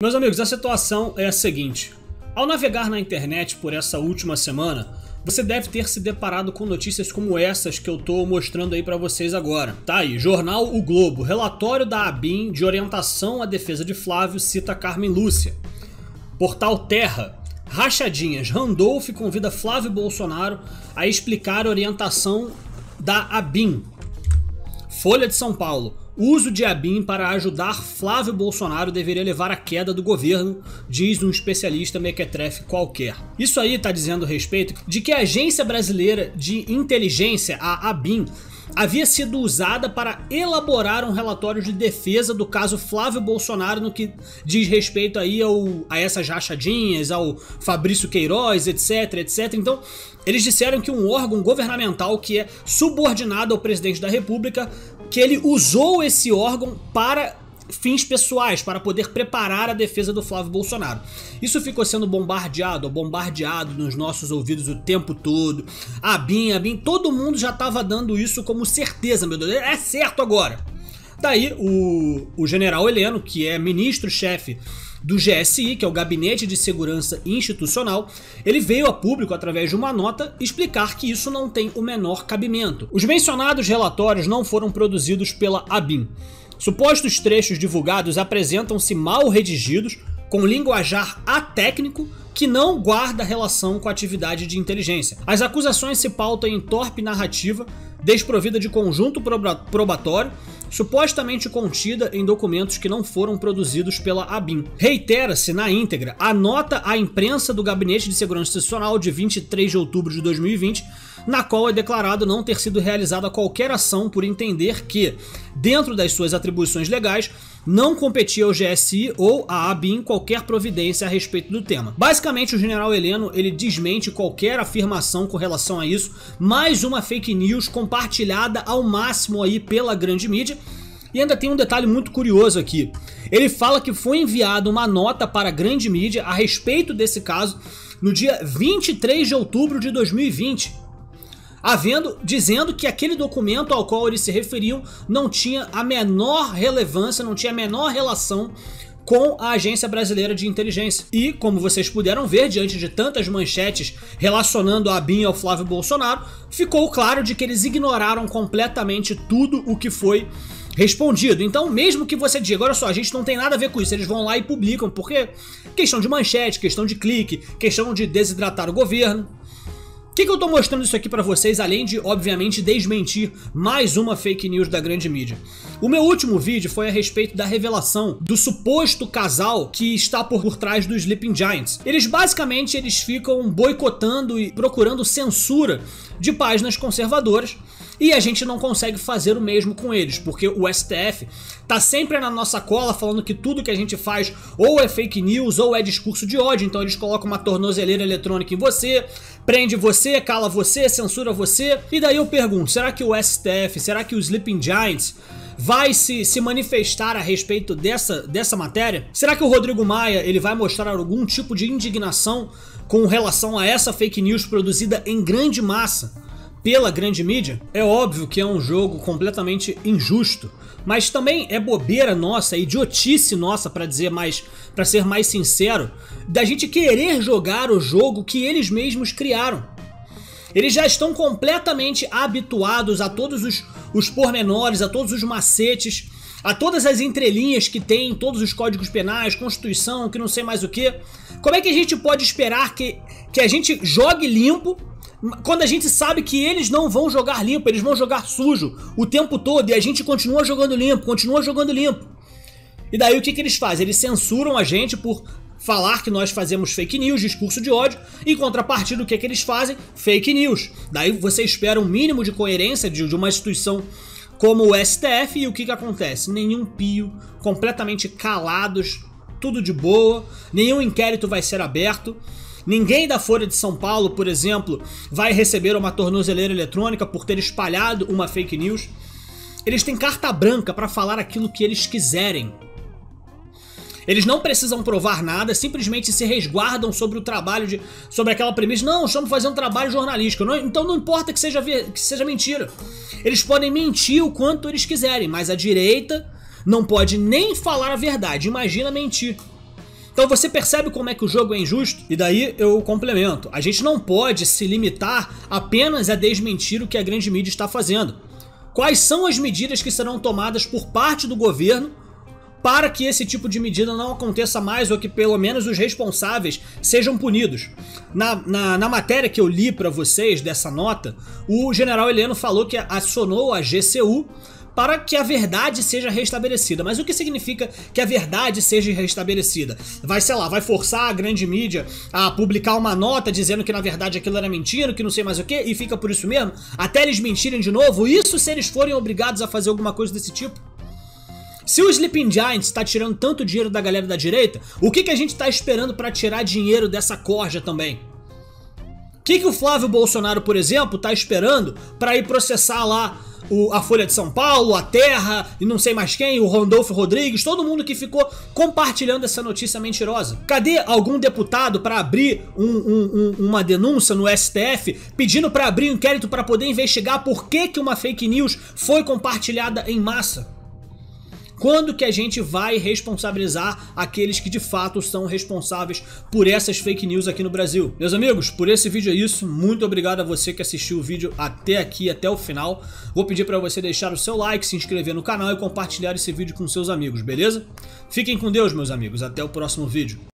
Meus amigos, a situação é a seguinte. Ao navegar na internet por essa última semana, você deve ter se deparado com notícias como essas que eu tô mostrando aí para vocês agora. Tá aí, jornal O Globo, relatório da ABIN de orientação à defesa de Flávio cita Carmen Lúcia. Portal Terra, rachadinhas, Randolph convida Flávio Bolsonaro a explicar orientação da ABIN. Folha de São Paulo, o uso de ABIN para ajudar Flávio Bolsonaro deveria levar à queda do governo, diz um especialista mequetrefe qualquer. Isso aí está dizendo respeito de que a Agência Brasileira de Inteligência, a ABIN, havia sido usada para elaborar um relatório de defesa do caso Flávio Bolsonaro no que diz respeito aí ao, a essas rachadinhas, ao Fabrício Queiroz, etc, etc. Então, eles disseram que um órgão governamental que é subordinado ao presidente da república, que ele usou esse órgão para fins pessoais, para poder preparar a defesa do Flávio Bolsonaro. Isso ficou sendo bombardeado, bombardeado nos nossos ouvidos o tempo todo. A BIM, a BIM, todo mundo já estava dando isso como certeza, meu Deus, é certo agora. Daí o, o general Heleno, que é ministro-chefe do GSI, que é o Gabinete de Segurança Institucional, ele veio a público através de uma nota explicar que isso não tem o menor cabimento. Os mencionados relatórios não foram produzidos pela ABIN. Supostos trechos divulgados apresentam-se mal redigidos, com linguajar atécnico que não guarda relação com a atividade de inteligência. As acusações se pautam em torpe narrativa, desprovida de conjunto probatório supostamente contida em documentos que não foram produzidos pela ABIN. Reitera-se na íntegra a nota à imprensa do Gabinete de Segurança Institucional de 23 de outubro de 2020, na qual é declarado não ter sido realizada qualquer ação por entender que, dentro das suas atribuições legais, não competia ao GSI ou à ABIN qualquer providência a respeito do tema. Basicamente, o general Heleno ele desmente qualquer afirmação com relação a isso, mais uma fake news compartilhada ao máximo aí pela grande mídia. E ainda tem um detalhe muito curioso aqui. Ele fala que foi enviada uma nota para a grande mídia a respeito desse caso no dia 23 de outubro de 2020 havendo dizendo que aquele documento ao qual eles se referiam não tinha a menor relevância, não tinha a menor relação com a Agência Brasileira de Inteligência. E, como vocês puderam ver, diante de tantas manchetes relacionando a BIM ao Flávio Bolsonaro, ficou claro de que eles ignoraram completamente tudo o que foi respondido. Então, mesmo que você diga, olha só, a gente não tem nada a ver com isso, eles vão lá e publicam, porque questão de manchete, questão de clique, questão de desidratar o governo, que, que eu tô mostrando isso aqui para vocês, além de, obviamente, desmentir mais uma fake news da grande mídia? O meu último vídeo foi a respeito da revelação do suposto casal que está por, por trás do Sleeping Giants. Eles basicamente eles ficam boicotando e procurando censura de páginas conservadoras e a gente não consegue fazer o mesmo com eles, porque o STF tá sempre na nossa cola falando que tudo que a gente faz ou é fake news ou é discurso de ódio, então eles colocam uma tornozeleira eletrônica em você, prende você, cala você, censura você. E daí eu pergunto, será que o STF, será que o Sleeping Giants vai se, se manifestar a respeito dessa, dessa matéria? Será que o Rodrigo Maia ele vai mostrar algum tipo de indignação com relação a essa fake news produzida em grande massa? pela grande mídia, é óbvio que é um jogo completamente injusto, mas também é bobeira nossa, é idiotice nossa para dizer mais, para ser mais sincero, da gente querer jogar o jogo que eles mesmos criaram. Eles já estão completamente habituados a todos os, os pormenores, a todos os macetes, a todas as entrelinhas que tem, todos os códigos penais, Constituição, que não sei mais o que. Como é que a gente pode esperar que, que a gente jogue limpo quando a gente sabe que eles não vão jogar limpo, eles vão jogar sujo o tempo todo e a gente continua jogando limpo, continua jogando limpo. E daí o que, que eles fazem? Eles censuram a gente por falar que nós fazemos fake news, discurso de ódio, e em contrapartida o que, que eles fazem? Fake news. Daí você espera um mínimo de coerência de, de uma instituição como o STF e o que, que acontece? Nenhum pio, completamente calados, tudo de boa, nenhum inquérito vai ser aberto. Ninguém da Folha de São Paulo, por exemplo, vai receber uma tornozeleira eletrônica por ter espalhado uma fake news. Eles têm carta branca para falar aquilo que eles quiserem. Eles não precisam provar nada, simplesmente se resguardam sobre o trabalho de. sobre aquela premissa. Não, estamos fazendo trabalho jornalístico. Não, então não importa que seja, que seja mentira. Eles podem mentir o quanto eles quiserem, mas a direita não pode nem falar a verdade. Imagina mentir. Então você percebe como é que o jogo é injusto? E daí eu complemento. A gente não pode se limitar apenas a desmentir o que a grande mídia está fazendo. Quais são as medidas que serão tomadas por parte do governo para que esse tipo de medida não aconteça mais ou que pelo menos os responsáveis sejam punidos. Na, na, na matéria que eu li para vocês dessa nota, o general Heleno falou que acionou a GCU para que a verdade seja restabelecida. Mas o que significa que a verdade seja restabelecida? Vai, sei lá, vai forçar a grande mídia a publicar uma nota dizendo que na verdade aquilo era mentira, que não sei mais o que, e fica por isso mesmo? Até eles mentirem de novo? Isso se eles forem obrigados a fazer alguma coisa desse tipo? Se o Sleeping Giants está tirando tanto dinheiro da galera da direita, o que, que a gente está esperando para tirar dinheiro dessa corja também? O que, que o Flávio Bolsonaro, por exemplo, está esperando para ir processar lá o, a Folha de São Paulo, a Terra e não sei mais quem, o Rondolfo Rodrigues, todo mundo que ficou compartilhando essa notícia mentirosa. Cadê algum deputado para abrir um, um, um, uma denúncia no STF pedindo para abrir um inquérito para poder investigar por que, que uma fake news foi compartilhada em massa? Quando que a gente vai responsabilizar aqueles que de fato são responsáveis por essas fake news aqui no Brasil? Meus amigos, por esse vídeo é isso. Muito obrigado a você que assistiu o vídeo até aqui, até o final. Vou pedir para você deixar o seu like, se inscrever no canal e compartilhar esse vídeo com seus amigos, beleza? Fiquem com Deus, meus amigos. Até o próximo vídeo.